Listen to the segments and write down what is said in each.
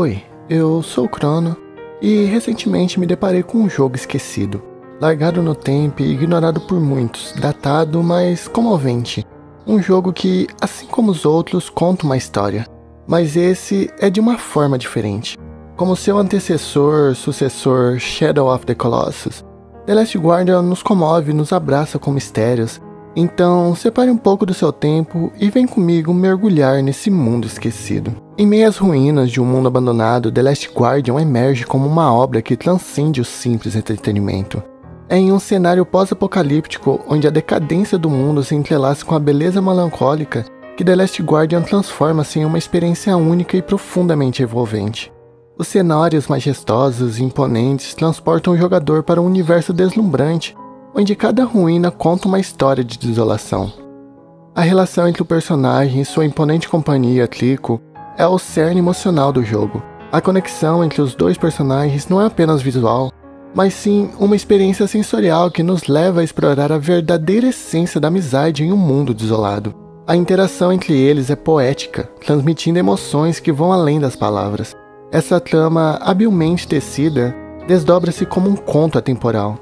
Oi, eu sou o Crono e recentemente me deparei com um jogo esquecido, largado no tempo e ignorado por muitos, datado, mas comovente. Um jogo que, assim como os outros, conta uma história, mas esse é de uma forma diferente. Como seu antecessor, sucessor Shadow of the Colossus, The Last Guardian nos comove nos abraça com mistérios, então, separe um pouco do seu tempo e vem comigo mergulhar nesse mundo esquecido. Em meio às ruínas de um mundo abandonado, The Last Guardian emerge como uma obra que transcende o simples entretenimento. É em um cenário pós-apocalíptico onde a decadência do mundo se entrelaça com a beleza melancólica que The Last Guardian transforma-se em uma experiência única e profundamente envolvente. Os cenários majestosos e imponentes transportam o jogador para um universo deslumbrante onde cada ruína conta uma história de desolação. A relação entre o personagem e sua imponente companhia, Clico, é o cerne emocional do jogo. A conexão entre os dois personagens não é apenas visual, mas sim uma experiência sensorial que nos leva a explorar a verdadeira essência da amizade em um mundo desolado. A interação entre eles é poética, transmitindo emoções que vão além das palavras. Essa trama habilmente tecida desdobra-se como um conto atemporal,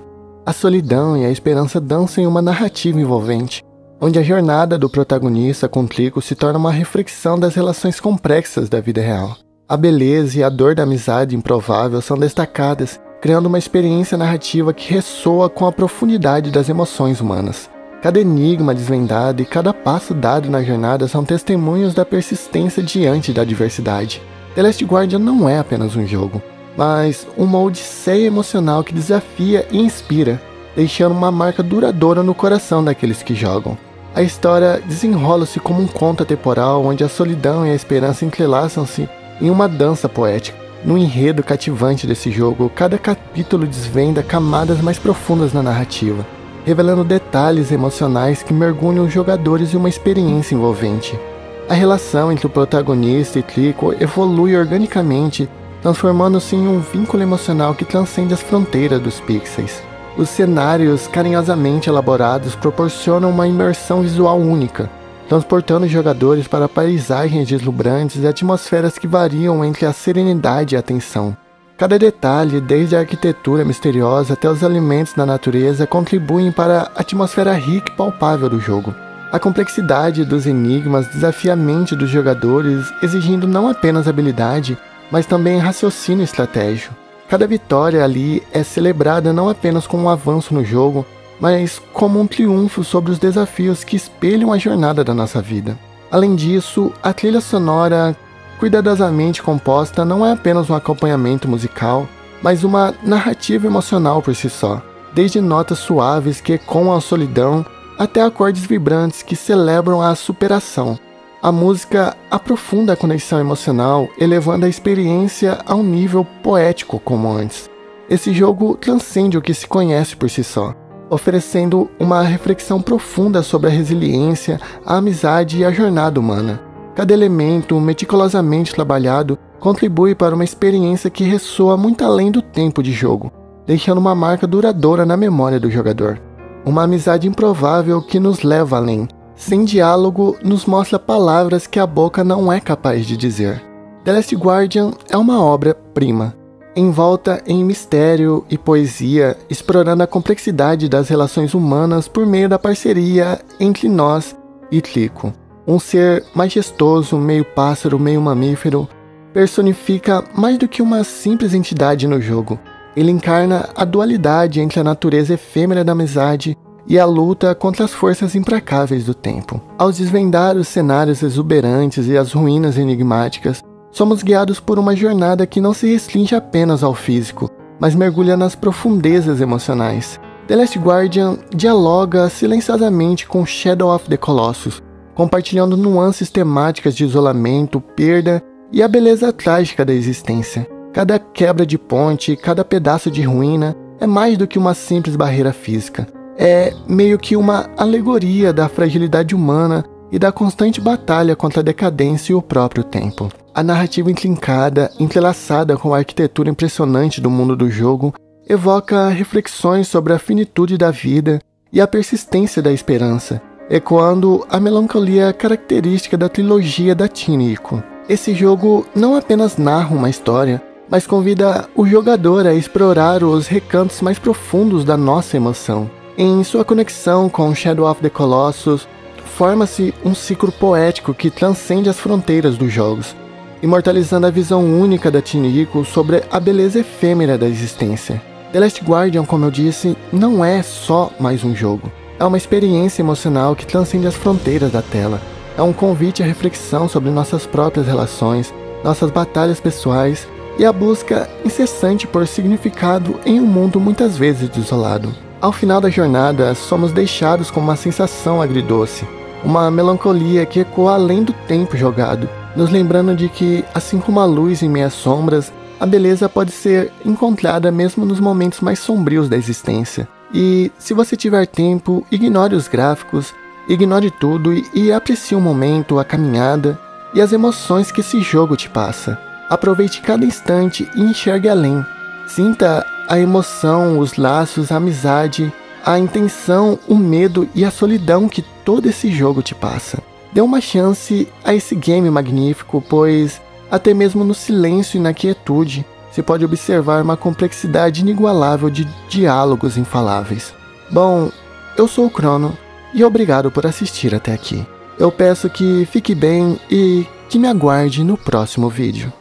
a solidão e a esperança dançam em uma narrativa envolvente, onde a jornada do protagonista com Trico se torna uma reflexão das relações complexas da vida real. A beleza e a dor da amizade improvável são destacadas, criando uma experiência narrativa que ressoa com a profundidade das emoções humanas. Cada enigma desvendado e cada passo dado na jornada são testemunhos da persistência diante da adversidade. The Last Guardian não é apenas um jogo, mas uma odisseia emocional que desafia e inspira, deixando uma marca duradoura no coração daqueles que jogam. A história desenrola-se como um conto atemporal onde a solidão e a esperança entrelaçam-se em uma dança poética. No enredo cativante desse jogo, cada capítulo desvenda camadas mais profundas na narrativa, revelando detalhes emocionais que mergulham os jogadores em uma experiência envolvente. A relação entre o protagonista e Trico evolui organicamente transformando-se em um vínculo emocional que transcende as fronteiras dos pixels. Os cenários carinhosamente elaborados proporcionam uma imersão visual única, transportando os jogadores para paisagens deslumbrantes e atmosferas que variam entre a serenidade e a tensão. Cada detalhe, desde a arquitetura misteriosa até os alimentos da natureza, contribuem para a atmosfera rica e palpável do jogo. A complexidade dos enigmas desafia a mente dos jogadores, exigindo não apenas habilidade, mas também raciocínio estratégico. Cada vitória ali é celebrada não apenas como um avanço no jogo, mas como um triunfo sobre os desafios que espelham a jornada da nossa vida. Além disso, a trilha sonora, cuidadosamente composta, não é apenas um acompanhamento musical, mas uma narrativa emocional por si só, desde notas suaves que ecoam a solidão até acordes vibrantes que celebram a superação, a música aprofunda a conexão emocional, elevando a experiência a um nível poético como antes. Esse jogo transcende o que se conhece por si só, oferecendo uma reflexão profunda sobre a resiliência, a amizade e a jornada humana. Cada elemento, meticulosamente trabalhado, contribui para uma experiência que ressoa muito além do tempo de jogo, deixando uma marca duradoura na memória do jogador. Uma amizade improvável que nos leva além, sem diálogo, nos mostra palavras que a boca não é capaz de dizer. The Last Guardian é uma obra-prima, envolta em mistério e poesia, explorando a complexidade das relações humanas por meio da parceria entre nós e Tlico. Um ser majestoso, meio pássaro, meio mamífero, personifica mais do que uma simples entidade no jogo. Ele encarna a dualidade entre a natureza efêmera da amizade e a luta contra as forças implacáveis do tempo. Ao desvendar os cenários exuberantes e as ruínas enigmáticas, somos guiados por uma jornada que não se restringe apenas ao físico, mas mergulha nas profundezas emocionais. The Last Guardian dialoga silenciosamente com Shadow of the Colossus, compartilhando nuances temáticas de isolamento, perda e a beleza trágica da existência. Cada quebra de ponte, cada pedaço de ruína é mais do que uma simples barreira física é meio que uma alegoria da fragilidade humana e da constante batalha contra a decadência e o próprio tempo. A narrativa intrincada, entrelaçada com a arquitetura impressionante do mundo do jogo, evoca reflexões sobre a finitude da vida e a persistência da esperança, ecoando a melancolia característica da trilogia da Tiniko. Esse jogo não apenas narra uma história, mas convida o jogador a explorar os recantos mais profundos da nossa emoção. Em sua conexão com Shadow of the Colossus, forma-se um ciclo poético que transcende as fronteiras dos jogos, imortalizando a visão única da Tinirico sobre a beleza efêmera da existência. The Last Guardian, como eu disse, não é só mais um jogo. É uma experiência emocional que transcende as fronteiras da tela. É um convite à reflexão sobre nossas próprias relações, nossas batalhas pessoais e a busca incessante por significado em um mundo muitas vezes desolado. Ao final da jornada, somos deixados com uma sensação agridoce, uma melancolia que ecoa além do tempo jogado, nos lembrando de que, assim como a luz em meias sombras, a beleza pode ser encontrada mesmo nos momentos mais sombrios da existência. E se você tiver tempo, ignore os gráficos, ignore tudo e, e aprecie o momento, a caminhada e as emoções que esse jogo te passa. Aproveite cada instante e enxergue além. Sinta a emoção, os laços, a amizade, a intenção, o medo e a solidão que todo esse jogo te passa. Dê uma chance a esse game magnífico, pois até mesmo no silêncio e na quietude se pode observar uma complexidade inigualável de diálogos infaláveis. Bom, eu sou o Crono e obrigado por assistir até aqui. Eu peço que fique bem e que me aguarde no próximo vídeo.